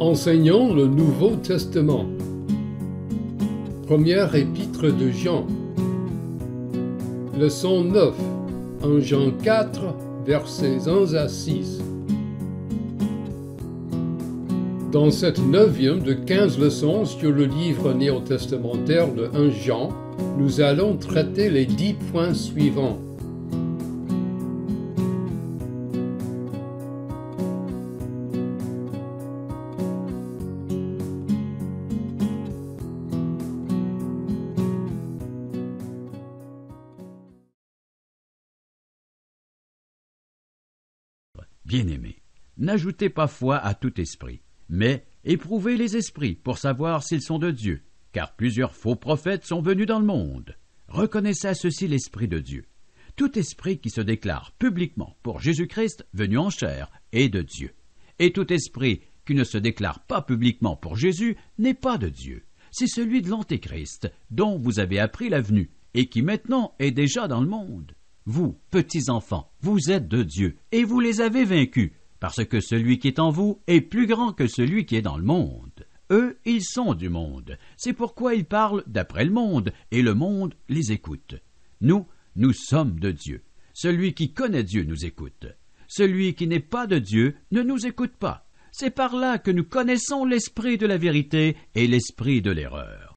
Enseignons le Nouveau Testament. Première épître de Jean. Leçon 9. En Jean 4, versets 1 à 6. Dans cette neuvième de 15 leçons sur le livre néo-testamentaire de 1 Jean, nous allons traiter les dix points suivants. Bien-aimés, n'ajoutez pas foi à tout esprit, mais éprouvez les esprits pour savoir s'ils sont de Dieu, car plusieurs faux prophètes sont venus dans le monde. Reconnaissez à ceci l'Esprit de Dieu. Tout esprit qui se déclare publiquement pour Jésus-Christ venu en chair est de Dieu. Et tout esprit qui ne se déclare pas publiquement pour Jésus n'est pas de Dieu. C'est celui de l'Antéchrist, dont vous avez appris la venue, et qui maintenant est déjà dans le monde. Vous, petits enfants, vous êtes de Dieu, et vous les avez vaincus, parce que celui qui est en vous est plus grand que celui qui est dans le monde. Eux, ils sont du monde. C'est pourquoi ils parlent d'après le monde, et le monde les écoute. Nous, nous sommes de Dieu. Celui qui connaît Dieu nous écoute. Celui qui n'est pas de Dieu ne nous écoute pas. C'est par là que nous connaissons l'esprit de la vérité et l'esprit de l'erreur.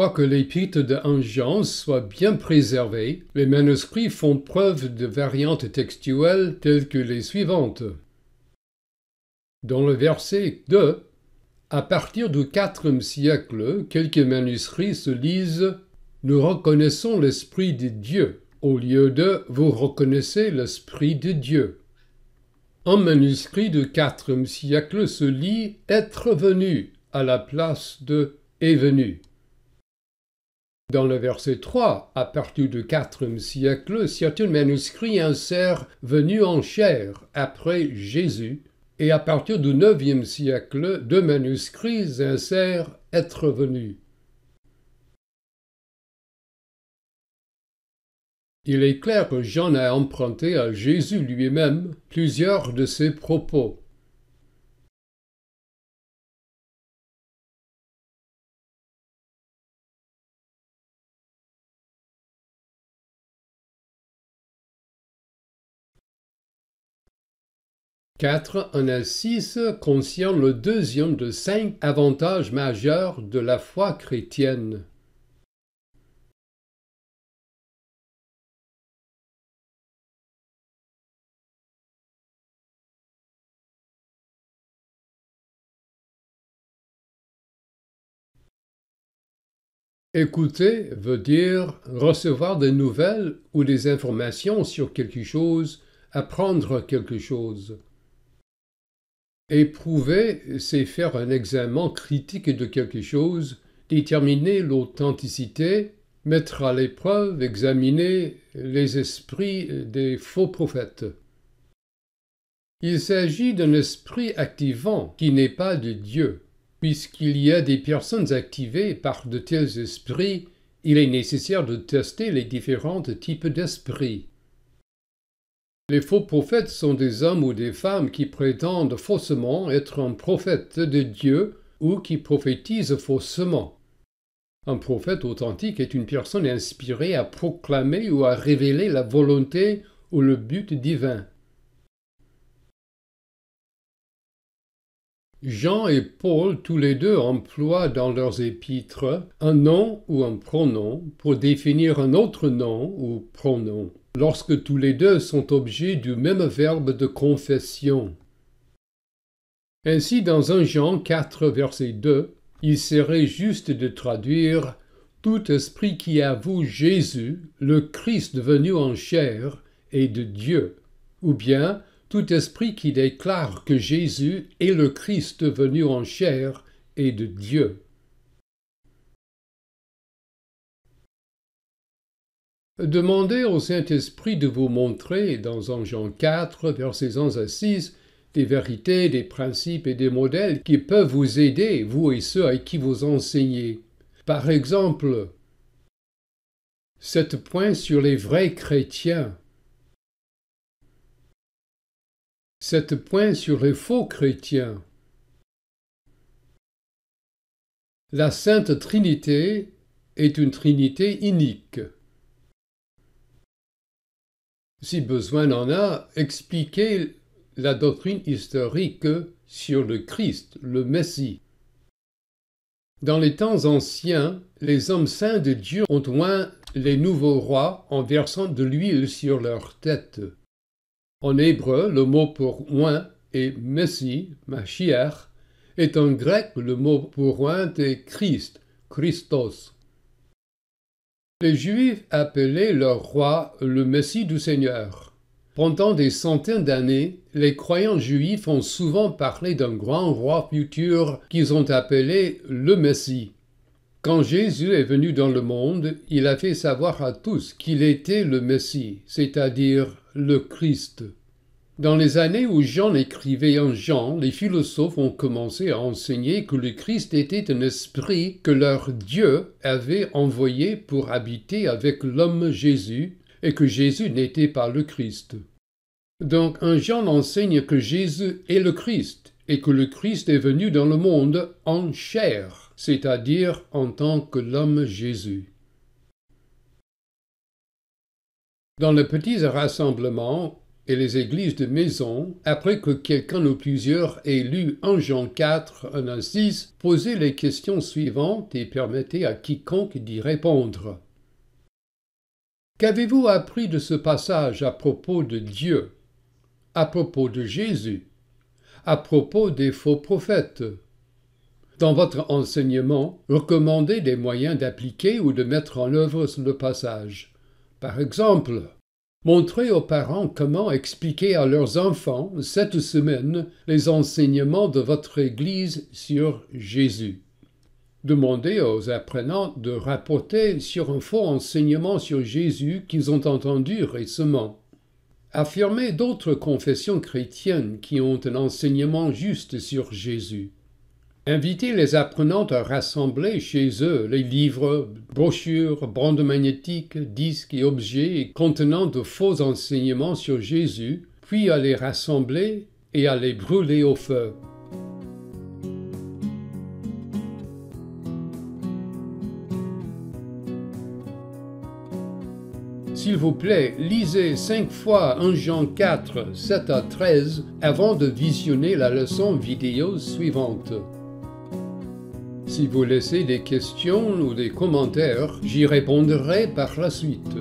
Quoique l'épître de 1 Jean soit bien préservé, les manuscrits font preuve de variantes textuelles telles que les suivantes. Dans le verset 2, à partir du IVe siècle, quelques manuscrits se lisent Nous reconnaissons l'Esprit de Dieu au lieu de Vous reconnaissez l'Esprit de Dieu. Un manuscrit du IVe siècle se lit Être venu à la place de Est venu. Dans le verset 3, à partir du IVe siècle, certains manuscrits insèrent venu en chair après Jésus, et à partir du IXe siècle, deux manuscrits insèrent être venu. Il est clair que Jean a emprunté à Jésus lui-même plusieurs de ses propos. Quatre à 6 concerne le deuxième de cinq avantages majeurs de la foi chrétienne. Écouter veut dire recevoir des nouvelles ou des informations sur quelque chose, apprendre quelque chose. Éprouver, c'est faire un examen critique de quelque chose, déterminer l'authenticité, mettre à l'épreuve, examiner les esprits des faux prophètes. Il s'agit d'un esprit activant qui n'est pas de Dieu. Puisqu'il y a des personnes activées par de tels esprits, il est nécessaire de tester les différents types d'esprits. Les faux prophètes sont des hommes ou des femmes qui prétendent faussement être un prophète de Dieu ou qui prophétisent faussement. Un prophète authentique est une personne inspirée à proclamer ou à révéler la volonté ou le but divin. Jean et Paul, tous les deux, emploient dans leurs épîtres un nom ou un pronom pour définir un autre nom ou pronom lorsque tous les deux sont objets du même verbe de confession. Ainsi, dans 1 Jean 4, verset 2, il serait juste de traduire Tout esprit qui avoue Jésus, le Christ venu en chair, est de Dieu, ou bien tout esprit qui déclare que Jésus est le Christ venu en chair est de Dieu. Demandez au Saint-Esprit de vous montrer, dans 1 Jean 4, versets 11 à 6, des vérités, des principes et des modèles qui peuvent vous aider, vous et ceux à qui vous enseignez. Par exemple, sept points sur les vrais chrétiens. Sept points sur les faux chrétiens. La Sainte Trinité est une Trinité unique. Si besoin en a, expliquer la doctrine historique sur le Christ, le Messie. Dans les temps anciens, les hommes saints de Dieu ont oint les nouveaux rois en versant de l'huile sur leur tête. En hébreu, le mot pour oint est Messie, Mashiach, et en grec, le mot pour oint est Christ, Christos. Les Juifs appelaient leur roi le Messie du Seigneur. Pendant des centaines d'années, les croyants juifs ont souvent parlé d'un grand roi futur qu'ils ont appelé le Messie. Quand Jésus est venu dans le monde, il a fait savoir à tous qu'il était le Messie, c'est-à-dire le Christ. Dans les années où Jean écrivait en Jean, les philosophes ont commencé à enseigner que le Christ était un esprit que leur Dieu avait envoyé pour habiter avec l'homme Jésus et que Jésus n'était pas le Christ. Donc un Jean enseigne que Jésus est le Christ et que le Christ est venu dans le monde en chair c'est-à-dire en tant que l'homme Jésus. Dans les petits rassemblements et les églises de maison, après que quelqu'un ou plusieurs ait lu 1 Jean 4, 1 à 6, posez les questions suivantes et permettez à quiconque d'y répondre. Qu'avez-vous appris de ce passage à propos de Dieu, à propos de Jésus, à propos des faux prophètes, dans votre enseignement, recommandez des moyens d'appliquer ou de mettre en œuvre le passage. Par exemple, montrez aux parents comment expliquer à leurs enfants cette semaine les enseignements de votre Église sur Jésus. Demandez aux apprenants de rapporter sur un faux enseignement sur Jésus qu'ils ont entendu récemment. Affirmez d'autres confessions chrétiennes qui ont un enseignement juste sur Jésus. Invitez les apprenants à rassembler chez eux les livres, brochures, bandes magnétiques, disques et objets contenant de faux enseignements sur Jésus, puis à les rassembler et à les brûler au feu. S'il vous plaît, lisez cinq fois 1 Jean 4, 7 à 13 avant de visionner la leçon vidéo suivante. Si vous laissez des questions ou des commentaires, j'y répondrai par la suite.